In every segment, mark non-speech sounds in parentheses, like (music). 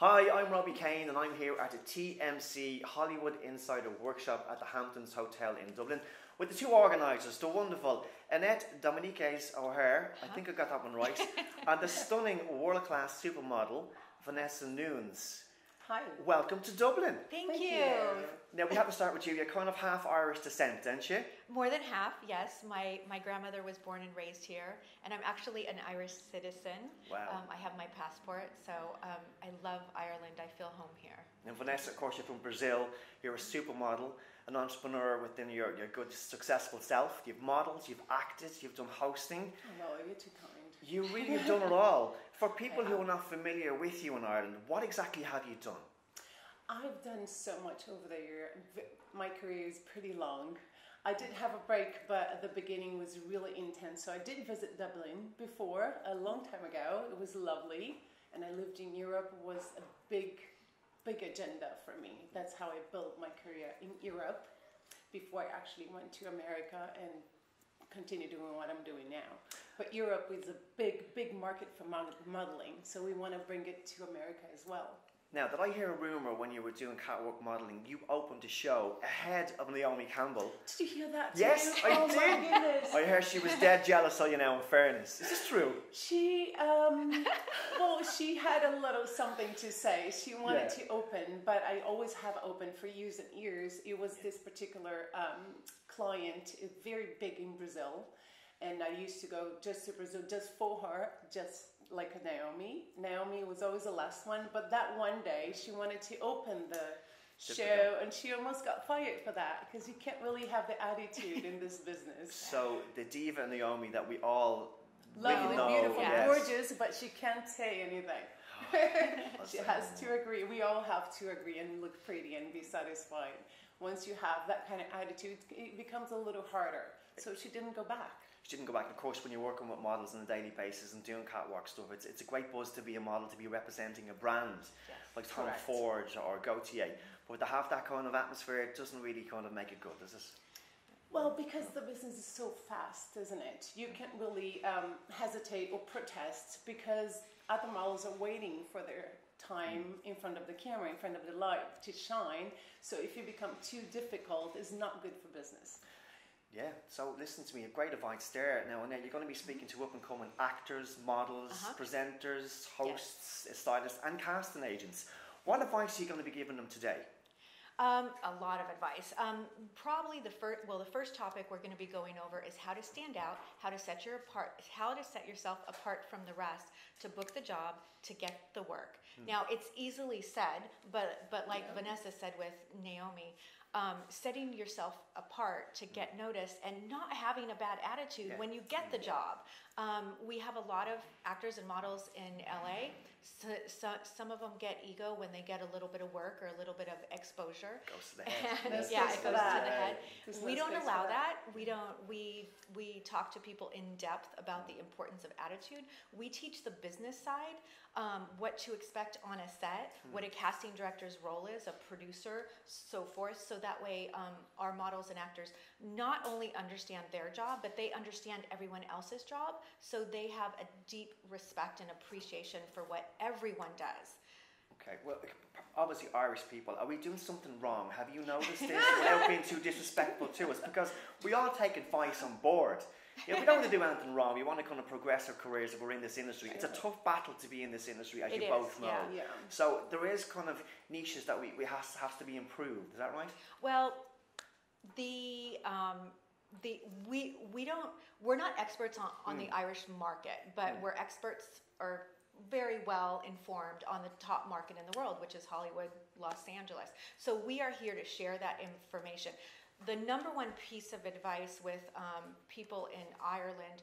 Hi, I'm Robbie Kane, and I'm here at the TMC Hollywood Insider Workshop at the Hamptons Hotel in Dublin with the two organisers, the wonderful Annette Dominguez-O'Hair, I uh-huh. think I got that one right, (laughs) and the stunning world class supermodel Vanessa Nunes. Hi. Welcome to Dublin. Thank, Thank you. you. Now we have to start with you. You're kind of half Irish descent, aren't you? More than half, yes. My my grandmother was born and raised here, and I'm actually an Irish citizen. Wow. Um, I have my passport, so um, I love Ireland. I feel home here. And Vanessa, of course, you're from Brazil. You're a supermodel, an entrepreneur within your, your good, successful self. You've modelled, you've acted, you've done hosting. Oh, no, you're too kind. You really have done it all. (laughs) For people who are not familiar with you in Ireland, what exactly have you done? I've done so much over the year. My career is pretty long. I did have a break, but at the beginning was really intense. So I did visit Dublin before a long time ago. It was lovely, and I lived in Europe. Was a big, big agenda for me. That's how I built my career in Europe before I actually went to America and continue doing what I'm doing now. But Europe is a big, big market for mod- modeling, so we want to bring it to America as well. Now, did I hear a rumour when you were doing catwalk modelling, you opened a show ahead of Naomi Campbell? Did you hear that? Yes. I oh did. my goodness. I heard she was dead jealous of you now, in fairness. Is this true? She, um, well, she had a little something to say. She wanted Yeah. to open, but I always have open for years and years. It was this particular um, client, uh, very big in Brazil, and I used to go just to Brazil just for her, just like Naomi. Naomi was always the last one, but that one day she wanted to open the show, and she almost got fired for that because you can't really have the attitude in this (laughs) business. So, the diva Naomi that we all Lovely, know. beautiful, yes. gorgeous, but she can't say anything. (gasps) (laughs) she has to agree. We all have to agree and look pretty and be satisfied. Once you have that kind of attitude, it becomes a little harder. So she didn't go back. She didn't go back. Of course, when you're working with models on a daily basis and doing catwalk stuff, it's, it's a great buzz to be a model, to be representing a brand like Tom Correct. Ford or Gaultier. But to have that kind of atmosphere, it doesn't really kind of make it good, does it? Well, because the business is so fast, isn't it? You can't really um, hesitate or protest because other models are waiting for their time in front of the camera, in front of the light to shine. So if you become too difficult, it's not good for business. Yeah, so listen to me, a great advice there. Now, Annette, you're going to be speaking to up and coming actors, models, Uh-huh. presenters, hosts, stylists, and casting agents. What advice are you going to be giving them today? Um, a lot of advice. Um, probably the first, well, the first topic we're going to be going over is how to stand out, how to set your apart, how to set yourself apart from the rest, to book the job, to get the work. Now, it's easily said, but but like Yeah. Vanessa said with Naomi, um, setting yourself apart to get noticed and not having a bad attitude Yeah. when you get the job. Um, we have a lot of actors and models in LA. So, so, some of them get ego when they get a little bit of work or a little bit of exposure. Goes to the (laughs) head. And yeah, it for goes to the head. There's We don't allow that. that. We don't. We we talk to people in depth about the importance of attitude. We teach the business side, um, what to expect on a set, Hmm. what a casting director's role is, a producer, so forth. So that way, um, our models and actors not only understand their job, but they understand everyone else's job. So they have a deep respect and appreciation for what everyone does. Okay, well, obviously, Irish people, are we doing something wrong? Have you noticed this without being too disrespectful to us? Because we all take advice on board. You know, we don't want to do anything wrong. We want to kind of progress our careers if we're in this industry. It's a tough battle to be in this industry, as It you is, both know. yeah. Yeah. So there is kind of niches that we, we has, has to be improved. Is that right? Well, the um, the we we don't we're not experts on, on the Irish market, but Mm. we're experts or very well informed on the top market in the world, which is Hollywood, Los Angeles. So we are here to share that information. The number one piece of advice with um, people in Ireland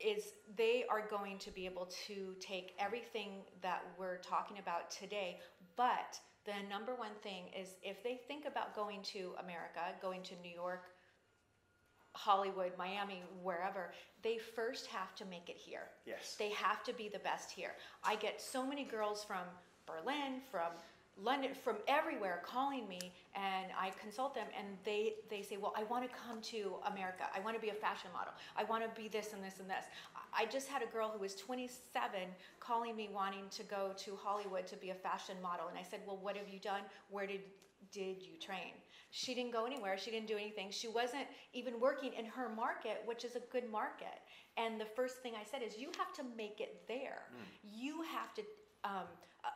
is they are going to be able to take everything that we're talking about today, but the number one thing is if they think about going to America, going to New York, Hollywood, Miami, wherever, they first have to make it here. Yes. They have to be the best here. I get so many girls from Berlin, from London, from everywhere calling me and I consult them, and they they say, well, I want to come to America. I want to be a fashion model. I want to be this and this and this. I just had a girl who was 27 calling me wanting to go to Hollywood to be a fashion model, and I said, well, what have you done? Where did did you train? She didn't go anywhere. She didn't do anything. She wasn't even working in her market, which is a good market. And the first thing I said is, you have to make it there. Mm. You have to um,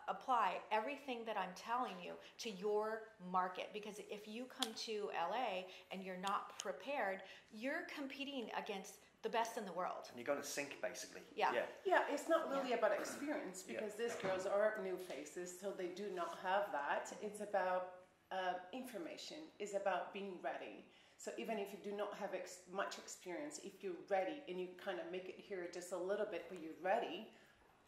apply everything that I'm telling you to your market because if you come to LA and you're not prepared, you're competing against the best in the world. And you're going to sink basically. Yeah. Yeah, yeah it's not really yeah. about experience because yeah. these girls are new faces, so they do not have that. It's about uh, information, it's about being ready. So even if you do not have ex- much experience, if you're ready and you kind of make it here just a little bit, but you're ready,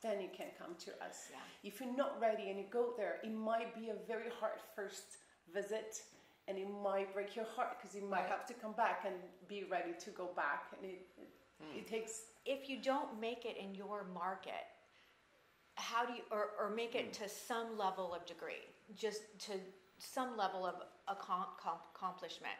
then you can come to us. Yeah. If you're not ready and you go there, it might be a very hard first visit and it might break your heart because you might right. have to come back and be ready to go back. And it, it, mm. it takes. If you don't make it in your market, how do you, or, or make it mm. to some level of degree, just to some level of accomplishment,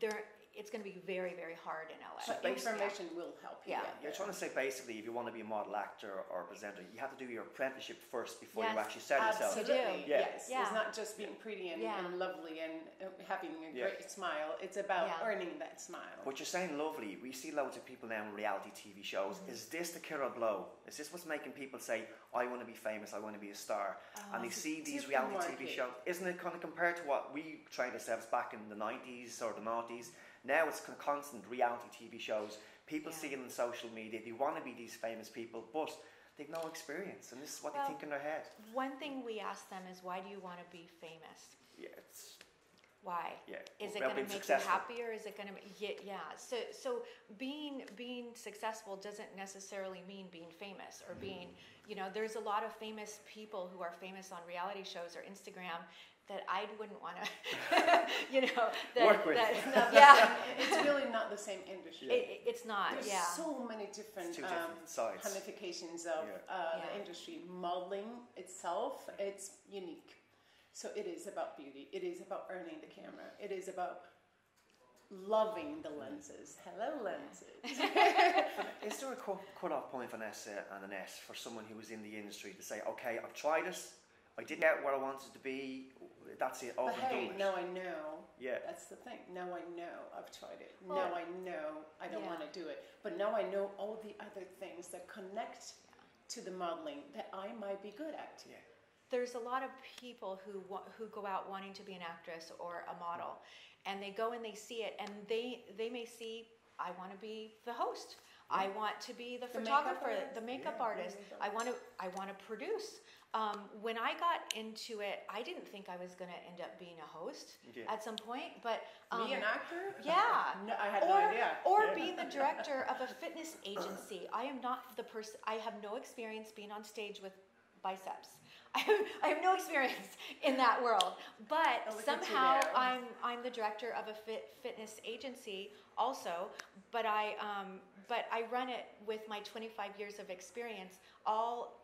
there it's going to be very, very hard in LA. But information yeah. will help you. Yeah. You're trying to say basically, if you want to be a model actor or a presenter, you have to do your apprenticeship first before yes. you actually sell yourself. Absolutely. Yeah. Yes. Yeah. It's not just being pretty and, yeah. and lovely and uh, having a great smile. It's about earning that smile. But you're saying lovely. We see loads of people now in reality TV shows. Mm-hmm. Is this the killer blow? Is this what's making people say, "I want to be famous. I want to be a star"? Oh, and they see these reality market. TV shows. Isn't it kind of compared to what we trained ourselves back in the '90s or the '90s? Now it's constant reality TV shows. People yeah. see them on social media. They want to be these famous people, but they've no experience, and this is what well, they think in their head. One thing we ask them is, "Why do you want to be famous?" Yeah, it's why yeah is it going to make successful. you happier is it going to yeah, yeah so so being being successful doesn't necessarily mean being famous or mm. being you know there's a lot of famous people who are famous on reality shows or instagram that I wouldn't want to, (laughs) you know, that, work with. That, (laughs) yeah, it's really not the same industry. It, it's not. There's yeah, so many different, um, different ramifications of yeah. Uh, yeah. the industry. Modeling itself, it's unique. So it is about beauty. It is about earning the camera. It is about loving the lenses. Hello, lenses. (laughs) is there a cut off point for Nessa and Annette for someone who was in the industry to say, okay, I've tried this. I didn't get where I wanted to be. That's it. Over but hey, it. now I know. Yeah. That's the thing. Now I know I've tried it. Well, now I know I don't yeah. want to do it. But now I know all the other things that connect to the modeling that I might be good at. Yeah. There's a lot of people who wa- who go out wanting to be an actress or a model, and they go and they see it, and they they may see I want to be the host. I want to be the, the photographer, makeup the makeup yeah, artist. I want to I want to produce. Um, when I got into it, I didn't think I was going to end up being a host yeah. at some point, but um, be an actor. Yeah, (laughs) no, I had or, no idea. Or yeah. be the director of a (laughs) fitness agency. I am not the person. I have no experience being on stage with biceps. (laughs) I have, I have no experience in that world, but somehow I'm I'm the director of a fit, fitness agency also. But I um, but I run it with my 25 years of experience, all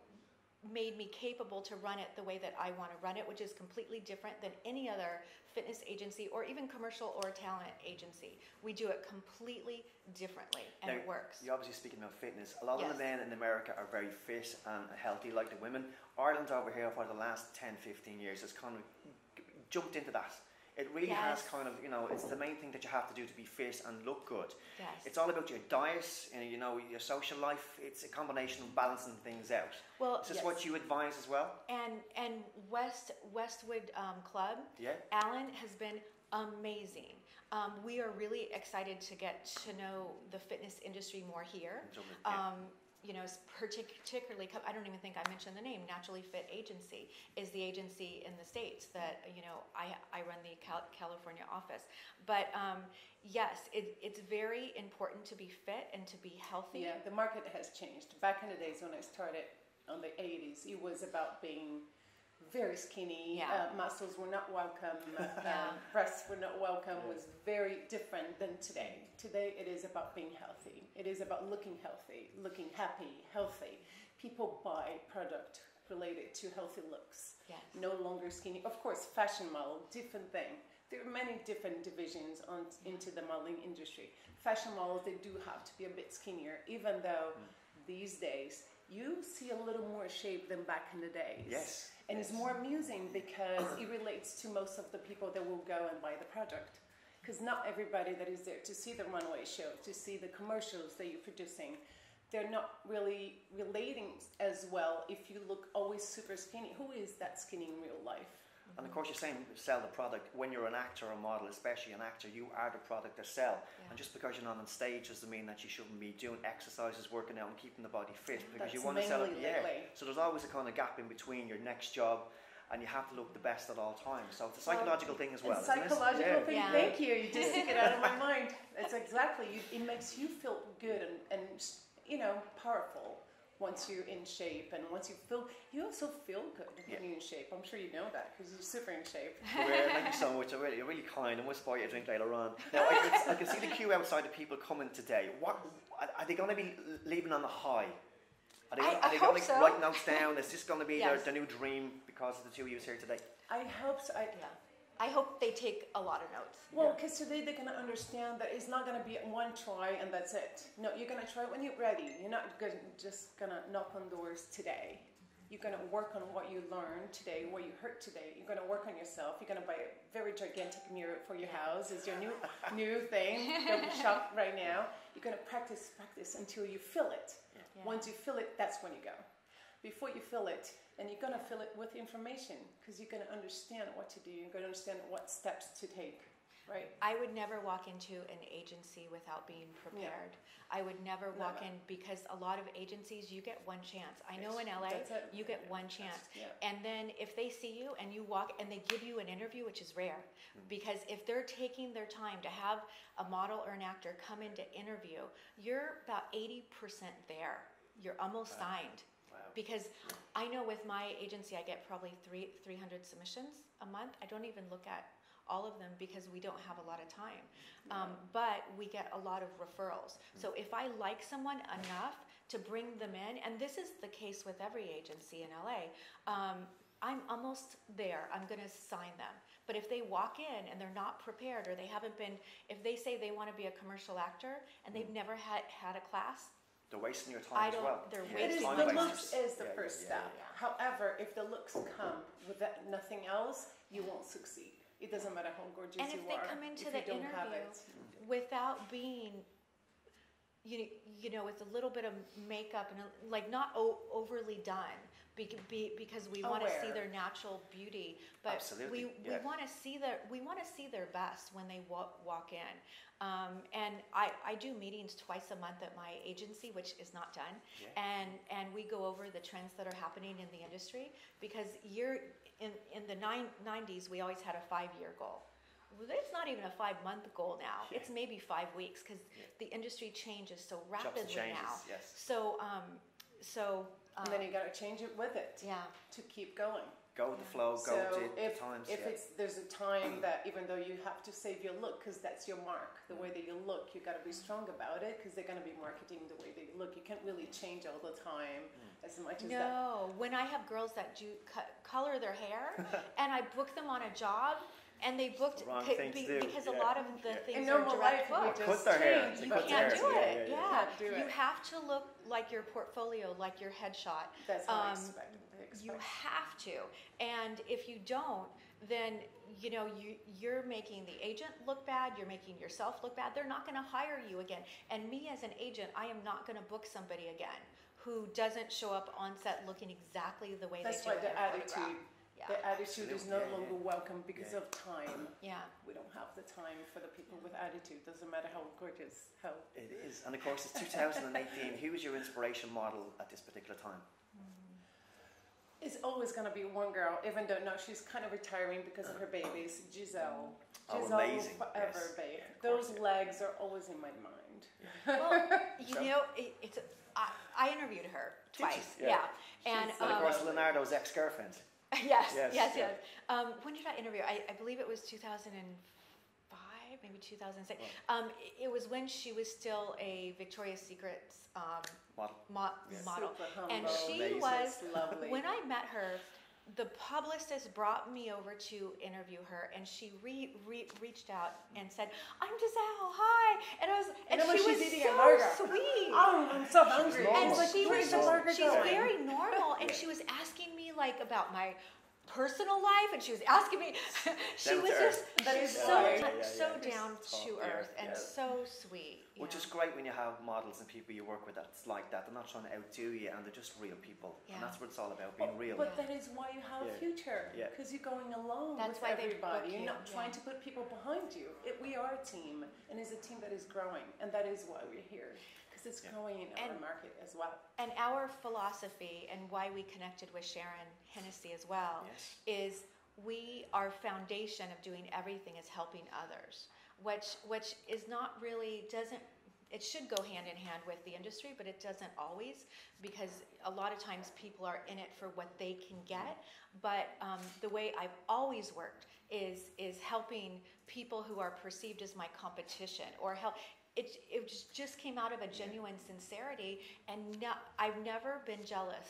made me capable to run it the way that I want to run it, which is completely different than any other fitness agency or even commercial or talent agency. We do it completely differently and now, it works. You're obviously speaking about fitness. A lot yes. of the men in America are very fit and healthy, like the women. Ireland over here for the last 10, 15 years has kind of jumped into that. It really yes. has kind of, you know, it's the main thing that you have to do to be fit and look good. Yes. It's all about your diet and, you know, your social life. It's a combination of balancing things out. Well, Is this yes. what you advise as well? And and West Westwood um, Club, yeah. Alan has been amazing. Um, we are really excited to get to know the fitness industry more here. Um, you know, particularly, I don't even think I mentioned the name, Naturally Fit Agency is the agency in the States that, you know, I, I run the Cal- California office. But um, yes, it, it's very important to be fit and to be healthy. Yeah, the market has changed. Back in the days when I started on the 80s, it was about being very skinny. Yeah. Uh, muscles were not welcome. (laughs) yeah. um, breasts were not welcome. Yeah. Was very different than today. Today it is about being healthy. It is about looking healthy, looking happy, healthy. People buy product related to healthy looks. Yes. No longer skinny. Of course, fashion model, different thing. there are many different divisions on into the modeling industry. Fashion models they do have to be a bit skinnier, even though these days you see a little more shape than back in the days. Yes, And it's more amusing because it relates to most of the people that will go and buy the product. Because not everybody that is there to see the runway show, to see the commercials that you're producing, they're not really relating as well if you look always super skinny. Who is that skinny in real life? And of course, you're saying sell the product. When you're an actor or model, especially an actor, you are the product to sell. Yeah. And just because you're not on stage doesn't mean that you shouldn't be doing exercises, working out, and keeping the body fit. Because you want to sell it. Yeah. lately. So there's always a kind of gap in between your next job, and you have to look the best at all times. So it's a psychological thing as well. It's isn't it? psychological Yeah. thing. Yeah. Thank you. You just took it out of my (laughs) mind. It's exactly. You, it makes you feel good and, and you know powerful once you're in shape and once you feel you also feel good when Yeah. you're in shape. I'm sure you know that because you're super in shape. (laughs) Well, thank you so much. I'm really, you're really kind. I must buy you a drink later on. Now, I can, I can see the queue outside of people coming today. What are- are they going to be leaving on the high? Are they, I- are I they hope going to so. write notes down? Is this going to be (laughs) Yes. their, their new dream because of the two of you here today? I hope so. I, Yeah. I hope they take a lot of notes. Well, because today they're going to understand that it's not going to be one try and that's it. No, you're going to try it when you're ready. You're not gonna, just going to knock on doors today. You're going to work on what you learned today, what you heard today. You're going to work on yourself. You're going to buy a very gigantic mirror for your house. It's your new (laughs) new thing. Don't be shocked (laughs) right now. You're going to practice, practice until you feel it. Yeah. Once you feel it, that's when you go. Before you feel it, and you're going to fill it with information because you're going to understand what to do. You're going to understand what steps to take. Right. I would never walk into an agency without being prepared. I would never walk Never. in because a lot of agencies you get one chance. I know in LA you get one chance. Yeah. And then if they see you and you walk and they give you an interview, which is rare, mm-hmm. because if they're taking their time to have a model or an actor come in to interview, you're about 80% there. You're almost signed. Because I know with my agency, I get probably three, 300 submissions a month. I don't even look at all of them because we don't have a lot of time. Um, but we get a lot of referrals. So if I like someone enough to bring them in, and this is the case with every agency in LA, um, I'm almost there. I'm going to sign them. But if they walk in and they're not prepared or they haven't been, if they say they want to be a commercial actor and they've never had, had a class, They're wasting your I time as don't- well. they're It is wasting time the my time. looks wasters. is the Yeah, first yeah, step. yeah, However, if the looks come with that, nothing else, you won't succeed. It doesn't matter how gorgeous you are. And you if they are. come into if the you don't have interview it. without being you, you know with a little bit of makeup and a, like not o- overly done be, be, because we want to see their natural beauty but Absolutely, we, yeah. we want to see their we want to see their best when they walk, walk in um, and I, I do meetings twice a month at my agency which is not done Yeah. and and we go over the trends that are happening in the industry because you're in, in the nine, 90s we always had a five year goal well, it's not even a five month goal now. Yeah. It's maybe five weeks because Yeah. the industry changes so rapidly changes, now. yes. So, um, so um, And then you got to change it with it yeah, to keep going. Go with the flow, go so with the, if, the times. if yeah. it's there's a time (clears throat) that even though you have to save your look because that's your mark, the way that you look, you got to be strong about it because they're going to be marketing the way they look. You can't really change all the time Mm. as much as that. no. When I have girls that do co- color their hair, (laughs) and I book them on a job, and they booked Wrong ca- thing to be- because yeah. a lot of the Yeah. things In are normal direct life, we book. just Cut their hair. You cut can't hair. do it. yeah, Yeah, yeah. Can't do you have to look like your portfolio, like your headshot. That's what I Um, expect. I expect. You have to. And if you don't, then you know you you're making the agent look bad, you're making yourself look bad. They're not going to hire you again. And me as an agent, I am not going to book somebody again who doesn't show up on set looking exactly the way That's they why do the in their attitude. Yeah. the attitude is no yeah, longer yeah. welcome because Yeah. of time. Yeah. We don't have the time for the people with attitude. Doesn't matter how gorgeous, how It is. And of course, it's 2018. Who was your inspiration model at this particular time? It's always going to be one girl, even though now she's kind of retiring because of her babies, Gisele. Oh, Gisele amazing. forever Yes. be. Yeah, Those course, yeah. legs are always in my mind. Well, (laughs) you So- know, it, it's I, I interviewed her twice. Yeah. Yeah. And And of um, course, Leonardo's ex-girlfriend. Yes, (laughs) Yes, yes, yes. yeah. Um, when did I interview? I, I believe it was 2005, maybe 2006. Um, it, it was when she was still a Victoria's Secret's um, Model. mo- Yeah. model. Super humble. And she Amazing. was, lovely. when I met her, the publicist brought me over to interview her, and she re, re, reached out and said, "I'm Gisele. Hi." And I was, and, And she was she's eating a so burger. sweet. Oh, I'm so hungry. and she was the she's very normal, and she was asking me like about my personal life, and she was asking me. (laughs) she Down was just That she was so why- Yeah, yeah, so yeah. down Just to talk, yeah, earth and yeah. so sweet. Which yeah. is great when you have models and people you work with that's like that. They're not trying to outdo you and they're just real people. Yeah. And that's what it's all about, being real. But that is why you have Yeah. a future. Yeah. Because you're going along That's with why they book everybody. you, You're not trying to put people behind you. It, we are a team, and it's a team that is growing, and that is why we're here. Because it's Yeah. growing in our And- market as well. And our philosophy and why we connected with Sharon Hennessy as well Yes. is we our foundation of doing everything is helping others, which which is not really doesn't it should go hand in hand with the industry, but it doesn't always because a lot of times people are in it for what they can get. But um, the way I've always worked is is helping people who are perceived as my competition or help. It, it just- just came out of a genuine sincerity, and no, I've never been jealous.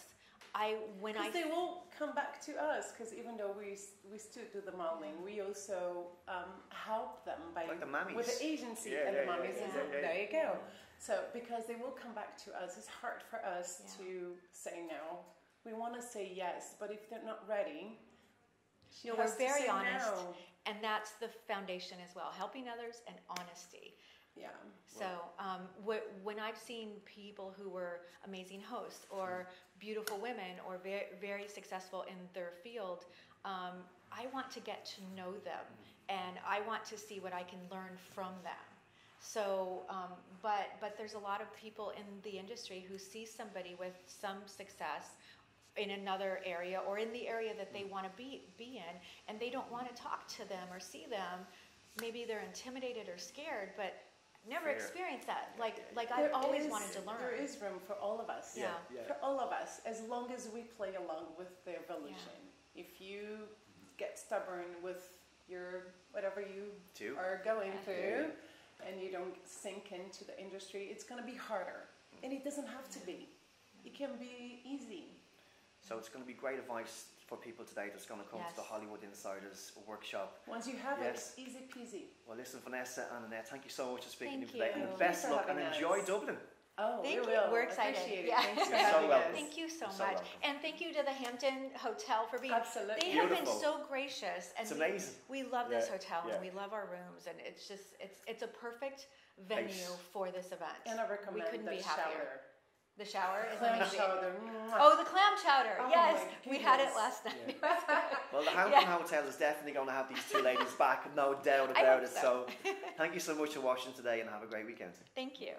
I when I they won't come back to us. Because even though we we still do the modeling, we also um, help them by Like the mammies. with the agency Yeah, and yeah, the mummies. yeah, is yeah, yeah, there you yeah. go. So because they will come back to us, it's hard for us Yeah. to say no. We want to say yes, but if they're not ready, she No, has we're to very say honest. no. and that's the foundation as well helping others and honesty Yeah. so um, wh- when i've seen people who were amazing hosts or beautiful women or very, very successful in their field um, i want to get to know them and i want to see what i can learn from them. So um, but but there's a lot of people in the industry who see somebody with some success in another area or in the area that they want to be be in and they don't want to talk to them or see them. Maybe they're intimidated or scared but never Fair. experienced that like like There i've always is- wanted to learn There is room for all of us. Yeah. yeah. For all of us, as long as we play along with the evolution. If you get stubborn with your whatever you Two. are going Yeah. through and you don't sink into the industry, it's going to be harder. And it doesn't have to be. It can be easy. So it's going to be great advice for people today that's going to come to the Hollywood Insiders workshop. Once you have Yes. it, easy peasy. Well, listen, Vanessa and Annette, thank you so much for speaking Thank to me today. you. And the Thank best for luck and enjoy us. Dublin. Oh, Thank we you. will. We're excited. Appreciate it. Yeah. Thanks for You're so having welcome. Thank you so so much. welcome. and thank you to the Hampton Hotel for being Absolutely. They have been so gracious and It's we, amazing. we love this hotel yeah. and we love our rooms and it's just it's it's a perfect venue Place. for this event. And I recommend couldn't the be happier. shower. The shower is Clam amazing. chowder. Oh, the clam chowder. Oh yes, we had it last night. Well, the (laughs) Hampton Hotel is definitely going to have these two ladies back, no doubt (laughs) about it. so. So, (laughs) thank you so much for watching today and have a great weekend. Thank you.